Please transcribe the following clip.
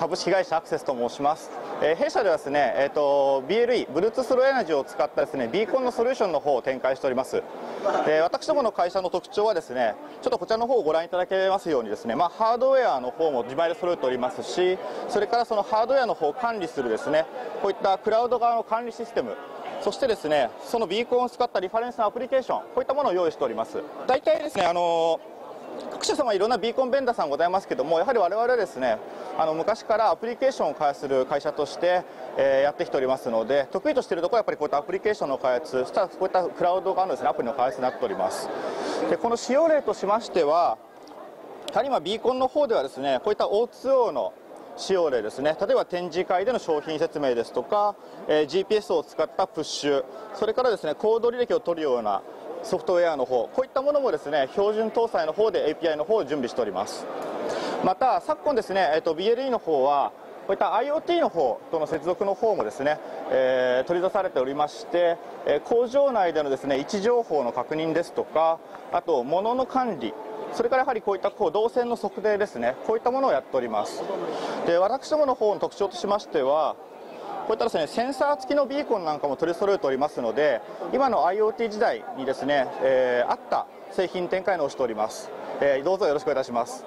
株式会社アクセスと申します、えー、弊社ではですね、えーと、BLE、Bluetooth Low Energy を使ったですねビーコンのソリューションの方を展開しております、えー、私どもの会社の特徴はですねちょっとこちらの方をご覧いただけますようにですね、まあ、ハードウェアの方も自前で揃えておりますしそれからそのハードウェアの方を管理するですねこういったクラウド側の管理システムそしてですねそのビーコンを使ったリファレンスのアプリケーションこういったものを用意しております。大体ですねあの各社様いろんなビーコンベンダーさんございますけどもやはり我々はですねあの昔からアプリケーションを開発する会社として、えー、やってきておりますので得意としているところはやっぱりこういったアプリケーションの開発そしたらこういったクラウド側のですねアプリの開発になっております。でこの使用例としましてはやはり今ビーコンの方ではですねこういった O2O の使用例ですね例えば展示会での商品説明ですとか、えー、GPS を使ったプッシュそれからですねコード履歴を取るようなソフトウェアの方こういったものもですね標準搭載の方で API の方を準備しております。また昨今ですね、えー、と BLE の方はこういった IoT の方との接続の方もですね、えー、取り出されておりまして、えー、工場内でのですね位置情報の確認ですとかあと物の管理それからやはりこういったこう動線の測定ですねこういったものをやっております。で私どもの方の特徴としましてはこういったですねセンサー付きのビーコンなんかも取り揃えておりますので今の IoT 時代にですね、えー、あった製品展開のをしております、えー、どうぞよろしくお願いいたします。